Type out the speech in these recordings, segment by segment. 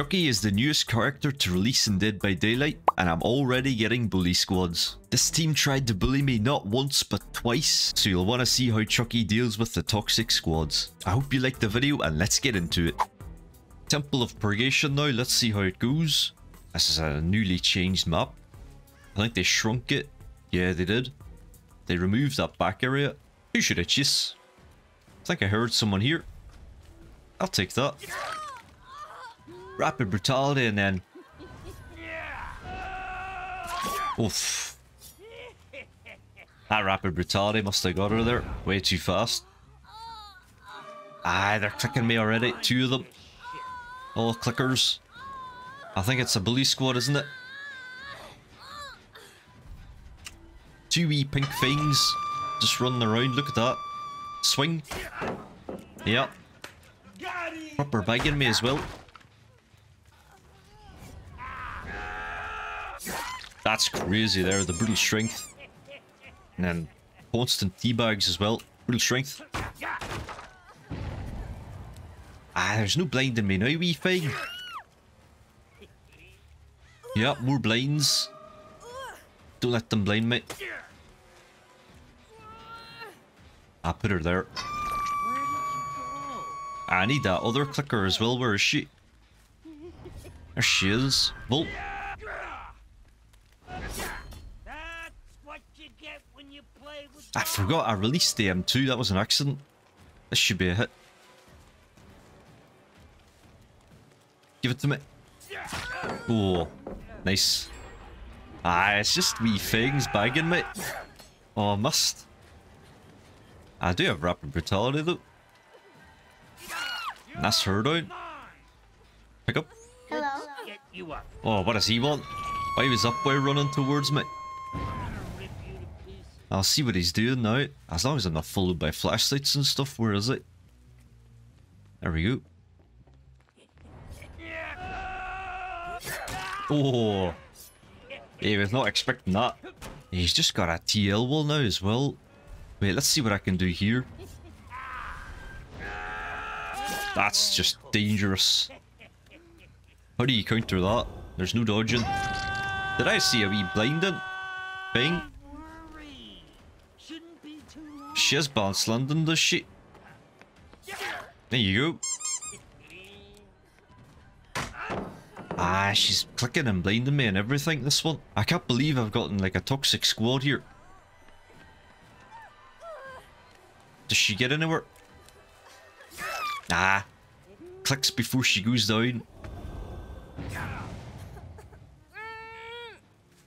Chucky is the newest character to release in Dead by Daylight, and I'm already getting bully squads. This team tried to bully me not once but twice, so you'll want to see how Chucky deals with the toxic squads. I hope you liked the video and let's get into it. Temple of Purgation now, let's see how it goes. This is a newly changed map. I think they shrunk it. Yeah, they did. They removed that back area. Who should I chase? I think I heard someone here. I'll take that. Rapid brutality and then... Oof. That rapid brutality must have got her there way too fast. Ah, they're clicking me already. Two of them. All clickers. I think it's a bully squad, isn't it? Two wee pink things just running around. Look at that. Swing. Yep. Proper bagging me as well. That's crazy there, the brutal strength. And then constant teabags as well. Brutal strength. Ah, there's no blinding me now, wee thing. Yep, more blinds. Don't let them blind me. I put her there. I need that other clicker as well. Where is she? There she is. Bolt. I forgot I released the M2. That was an accident. This should be a hit. Give it to me. Oh, nice. Ah, it's just wee things bagging me. Oh, I must. I do have rapid brutality though. That's her down. Pick up. Hello. Oh, what does he want? Why was up there running towards me? I'll see what he's doing now. As long as I'm not followed by flashlights and stuff, where is it? There we go. Oh. He was not expecting that. He's just got a TL wall now as well. Wait, let's see what I can do here. That's just dangerous. How do you counter that? There's no dodging. Did I see a wee blinding? Bing. She has bounced London, does she? There you go. Ah, she's clicking and blinding me and everything, this one. I can't believe I've gotten like a toxic squad here. Does she get anywhere? Ah. Clicks before she goes down.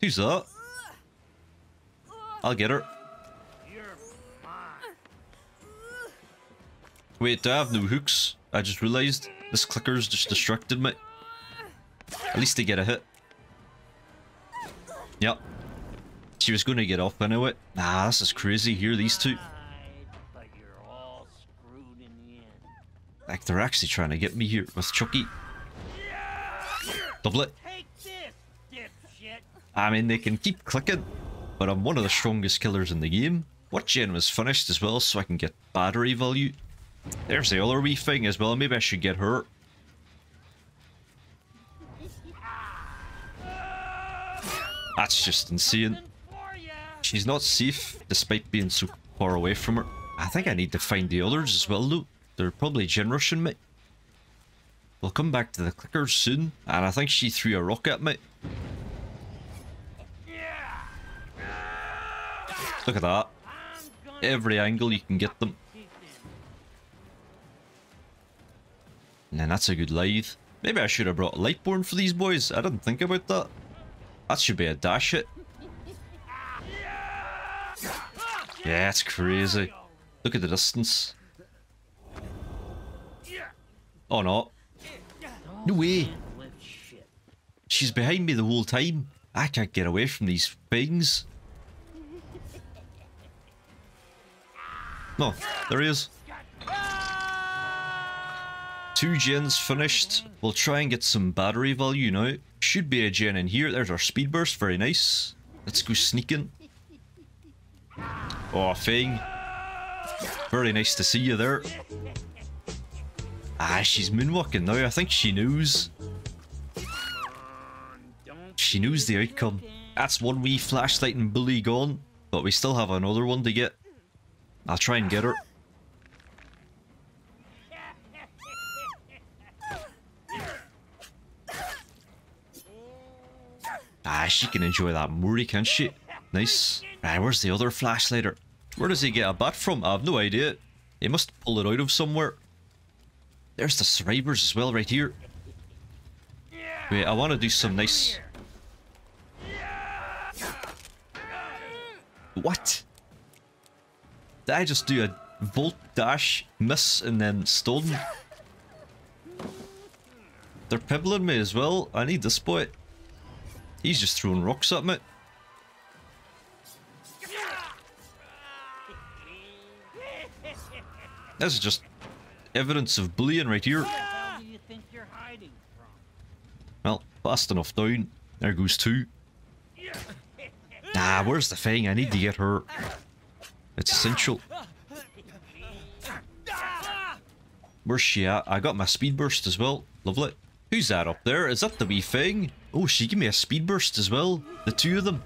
Who's that? I'll get her. Wait, do I have no hooks? I just realised this clicker's just distracted me. At least they get a hit. Yep. She was going to get off anyway. Nah, this is crazy here, these two. Like, they're actually trying to get me here with Chucky. Double it. I mean, they can keep clicking, but I'm one of the strongest killers in the game. What gen was finished as well, so I can get battery value. There's the other wee thing as well. Maybe I should get her. That's just insane. She's not safe, despite being so far away from her. I think I need to find the others as well, though. They're probably gen rushing me. We'll come back to the clickers soon, and I think she threw a rock at me. Look at that. Every angle you can get them. And that's a good lithe. Maybe I should have brought Lightborn for these boys. I didn't think about that. That should be a dash hit. Yeah, it's crazy. Look at the distance. Oh no. No way. She's behind me the whole time. I can't get away from these things. No, there he is. Two gens finished. We'll try and get some battery value now. Should be a gen in here. There's our speed burst. Very nice. Let's go sneaking. Oh, Fang. Very nice to see you there. Ah, she's moonwalking now. I think she knows. She knows the outcome. That's one wee flashlight and bully gone, but we still have another one to get. I'll try and get her. Ah, she can enjoy that Mori, can't she? Nice. Ah, where's the other flashlighter? Where does he get a bat from? I have no idea. He must pull it out of somewhere. There's the survivors as well right here. Wait, I want to do some nice... What? Did I just do a volt dash, miss, and then stone? They're pibbling me as well. I need this boy. He's just throwing rocks at me. This is just evidence of bullying right here. Well, fast enough down. There goes two. Ah, where's the thing? I need to get her. It's essential. Where's she at? I got my speed burst as well. Lovely. Who's that up there? Is that the wee thing? Oh, she gave me a speed burst as well. The two of them.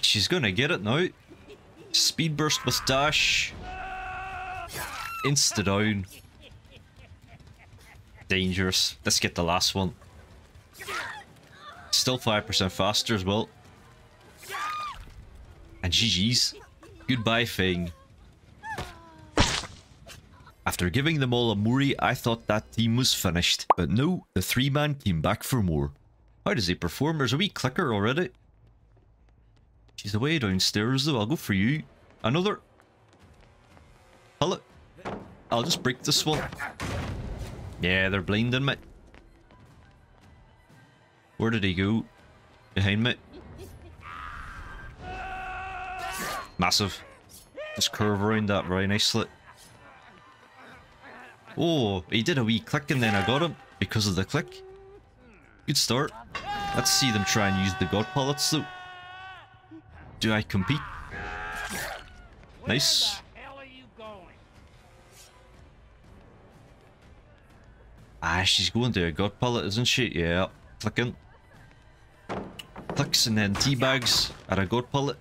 She's gonna get it now. Speed burst with dash. Insta down. Dangerous. Let's get the last one. Still 5% faster as well. And GG's. Goodbye, Thing. After giving them all a Mori, I thought that team was finished. But no, the three man came back for more. How does he perform? There's a wee clicker already. She's away downstairs though, I'll go for you. Another. Hello. I'll just break this one. Yeah, they're blinding me. Where did he go? Behind me. Massive. Just curve around that very nicely. Oh, he did a wee click and then I got him because of the click. Good start. Let's see them try and use the god pallets though. Do I compete? Nice. Ah, she's going to a god pallet, isn't she? Yeah, clicking. Clicks and then tea bags at a god pallet.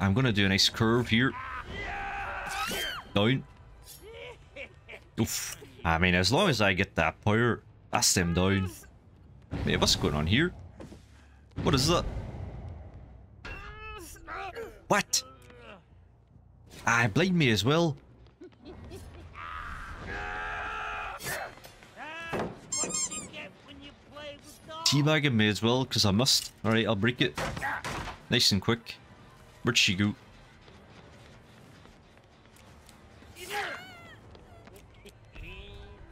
I'm gonna do a nice curve here. Down. Oof. I mean, as long as I get that power, that's them down. Wait, what's going on here? What is that? What? Ah, I blame me as well. Teabagging me as well, because I must. Alright, I'll break it. Nice and quick. Where'd she go?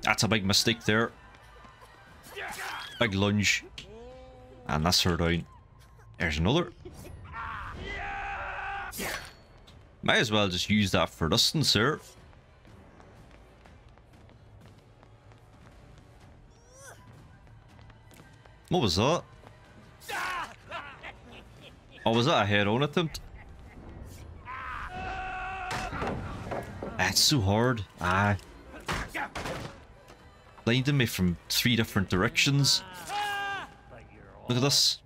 That's a big mistake there. Big lunge. And that's her down. There's another. Might as well just use that for distance there. What was that? Oh, was that a head-on attempt? That's so hard. Ah. Blinding me from three different directions. Look at this.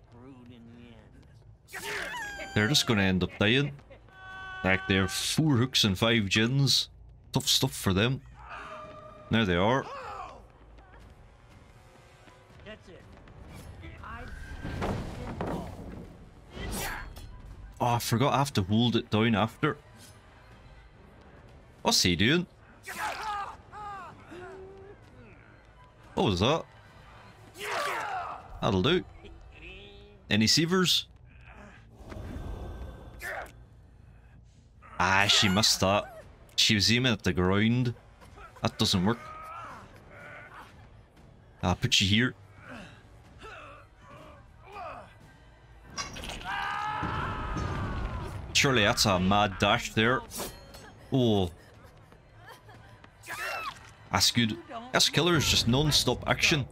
They're just gonna end up dying. Like they're four hooks and five gens. Tough stuff for them. Now they are. Oh, I forgot I have to hold it down after. What's he doing? What was that? That'll do. Any sievers? Ah, she missed that. She was aiming at the ground. That doesn't work. I'll put you here. Surely that's a mad dash there. Oh. That's good. This killer is just non-stop action.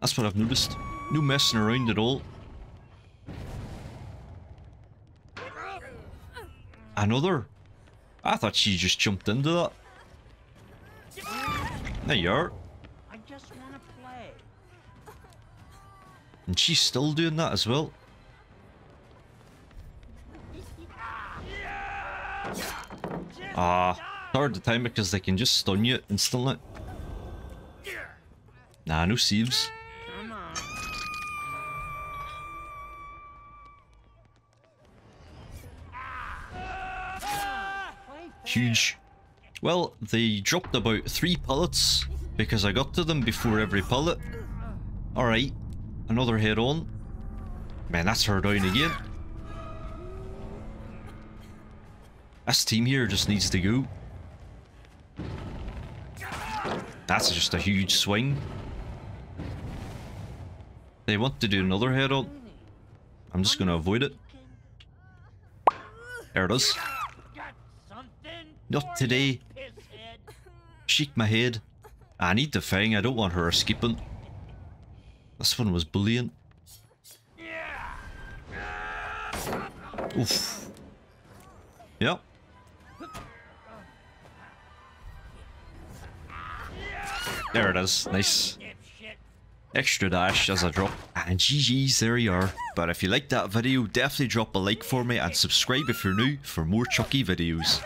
That's what I've noticed. No messing around at all. Another? I thought she just jumped into that. There you are. And she's still doing that as well. Ah, hard to time because they can just stun you instantly. Nah, no sieves. Huge. Well, they dropped about three pallets because I got to them before every pallet. Alright, another head on. Man, that's her down again. This team here just needs to go. That's just a huge swing. They want to do another head on. I'm just going to avoid it. There it is. Not today. Shake my head. I need the thing. I don't want her escaping. This one was bullying. Oof. Yep. There it is. Nice. Extra dash as a drop. And GG's, there you are. But if you liked that video, definitely drop a like for me and subscribe if you're new for more Chucky videos.